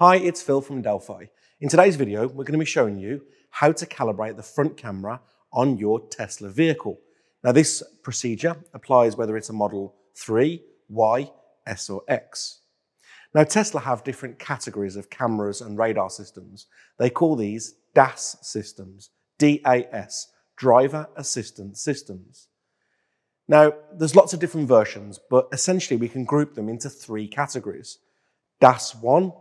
Hi, it's Phil from Delphi. In today's video, we're going to be showing you how to calibrate the front camera on your Tesla vehicle. Now this procedure applies whether it's a Model 3, Y, S or X. Now Tesla have different categories of cameras and radar systems. They call these DAS systems, DAS, Driver Assistance Systems. Now, there's lots of different versions, but essentially we can group them into three categories. DAS 1,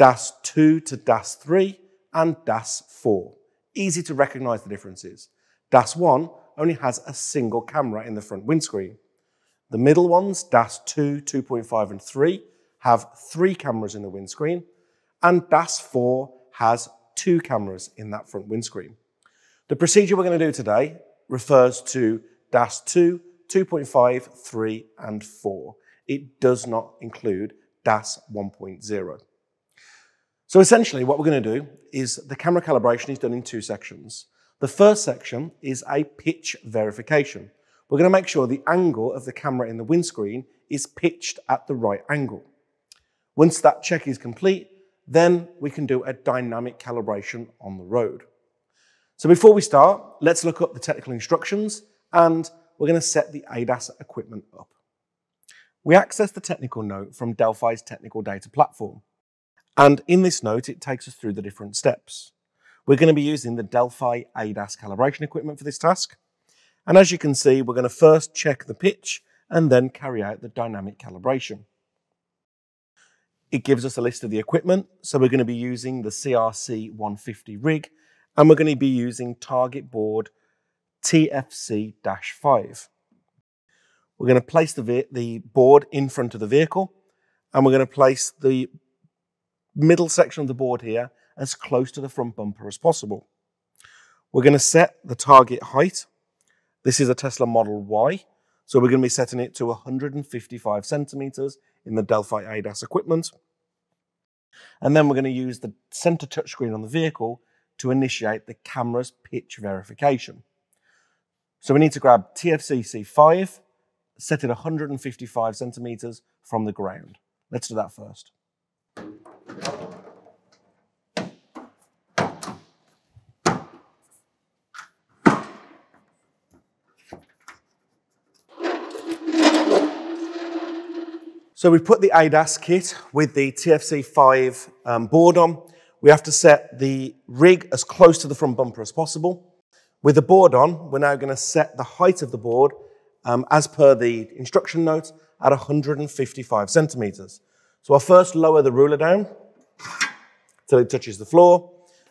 DAS 2 to DAS 3, and DAS 4. Easy to recognize the differences. DAS 1 only has a single camera in the front windscreen. The middle ones, DAS 2, 2.5 and 3, have three cameras in the windscreen, and DAS 4 has two cameras in that front windscreen. The procedure we're going to do today refers to DAS 2, 2.5, 3, and 4. It does not include DAS 1.0. So essentially what we're going to do is the camera calibration is done in two sections. The first section is a pitch verification. We're going to make sure the angle of the camera in the windscreen is pitched at the right angle. Once that check is complete, then we can do a dynamic calibration on the road. So before we start, let's look up the technical instructions and we're going to set the ADAS equipment up. We access the technical note from Delphi's technical data platform. And in this note, it takes us through the different steps. We're going to be using the Delphi ADAS calibration equipment for this task. And as you can see, we're going to first check the pitch and then carry out the dynamic calibration. It gives us a list of the equipment. So we're going to be using the CRC 150 rig and we're going to be using target board TFC-5. We're going to place the, the board in front of the vehicle and we're going to place the middle section of the board here as close to the front bumper as possible. We're going to set the target height. This is a Tesla Model Y, so we're going to be setting it to 155 centimeters in the Delphi ADAS equipment. And then we're going to use the center touchscreen on the vehicle to initiate the camera's pitch verification. So we need to grab TFC C5, set it 155 centimeters from the ground. Let's do that first. So we've put the ADAS kit with the TFC5 um, board on. We have to set the rig as close to the front bumper as possible. With the board on, we're now going to set the height of the board um, as per the instruction notes at 155 centimeters. So I'll first lower the ruler down till it touches the floor.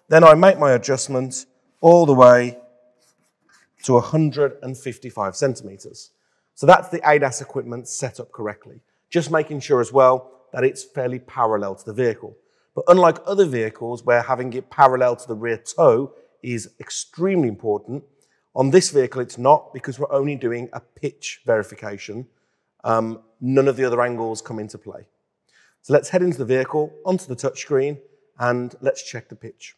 Then I make my adjustment all the way to 155 centimeters. So that's the ADAS equipment set up correctly. Just making sure as well that it's fairly parallel to the vehicle. But unlike other vehicles where having it parallel to the rear toe is extremely important, on this vehicle it's not because we're only doing a pitch verification. Um, none of the other angles come into play. So let's head into the vehicle, onto the touchscreen, and let's check the pitch.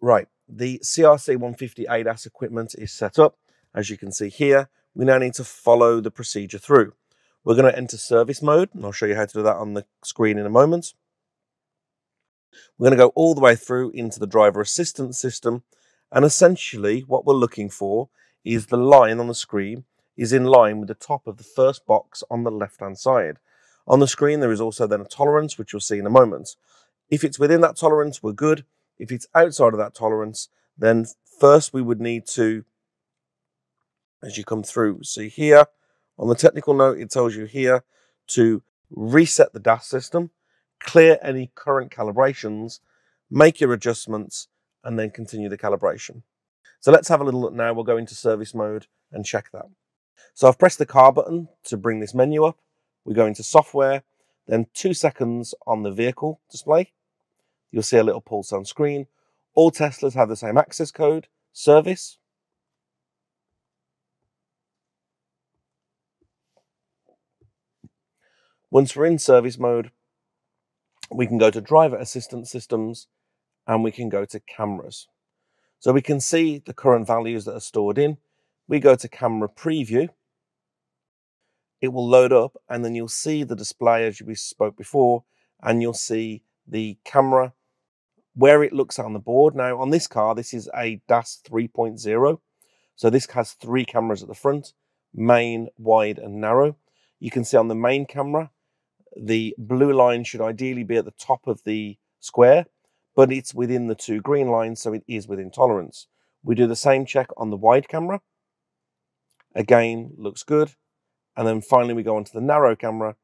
Right, the CRC 150 ADAS equipment is set up. As you can see here, we now need to follow the procedure through. We're going to enter service mode, and I'll show you how to do that on the screen in a moment. We're going to go all the way through into the driver assistance system, and essentially what we're looking for is the line on the screen is in line with the top of the first box on the left-hand side. On the screen, there is also then a tolerance, which you'll see in a moment. If it's within that tolerance, we're good. If it's outside of that tolerance, then first we would need to, as you come through, see here, on the technical note, it tells you here to reset the DAS system, clear any current calibrations, make your adjustments, and then continue the calibration. So let's have a little look now. We'll go into service mode and check that. So I've pressed the car button to bring this menu up. We go into software, then two seconds on the vehicle display. You'll see a little pulse on screen. All Teslas have the same access code, service. Once we're in service mode, we can go to driver assistance systems and we can go to cameras. So we can see the current values that are stored in. We go to camera preview it will load up and then you'll see the display as we spoke before and you'll see the camera where it looks on the board. Now, on this car, this is a DAS 3.0. So this has three cameras at the front, main, wide, and narrow. You can see on the main camera, the blue line should ideally be at the top of the square, but it's within the two green lines, so it is within tolerance. We do the same check on the wide camera. Again, looks good. And then finally we go onto the narrow camera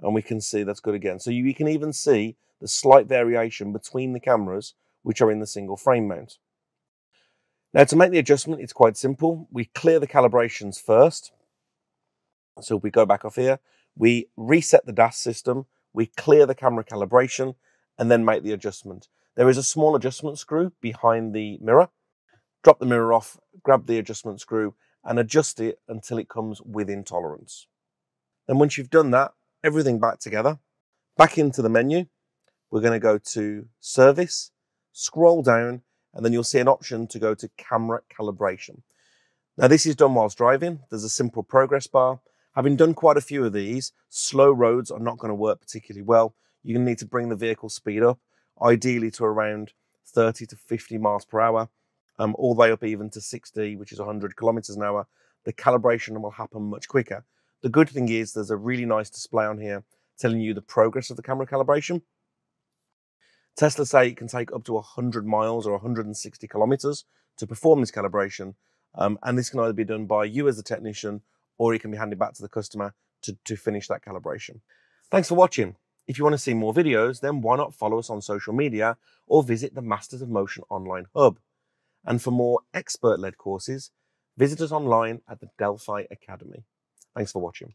and we can see that's good again. So you, can even see the slight variation between the cameras which are in the single frame mount. Now to make the adjustment, it's quite simple. We clear the calibrations first. So if we go back off here, we reset the DAS system, we clear the camera calibration, and then make the adjustment. There is a small adjustment screw behind the mirror. Drop the mirror off, grab the adjustment screw, and adjust it until it comes within tolerance. Then once you've done that, everything back together, back into the menu, we're going to go to Service, scroll down, and then you'll see an option to go to Camera Calibration. Now this is done whilst driving. There's a simple progress bar. Having done quite a few of these, slow roads are not going to work particularly well. You're going to need to bring the vehicle speed up, ideally to around 30 to 50 miles per hour, um, all the way up even to 60, which is 100 kilometers an hour. The calibration will happen much quicker. The good thing is there's a really nice display on here telling you the progress of the camera calibration. Tesla say it can take up to 100 miles or 160 kilometers to perform this calibration. Um, and this can either be done by you as a technician or it can be handed back to the customer to, to finish that calibration. Thanks for watching. If you want to see more videos, then why not follow us on social media or visit the Masters of Motion online hub. And for more expert-led courses, visit us online at the Delphi Academy. Thanks for watching.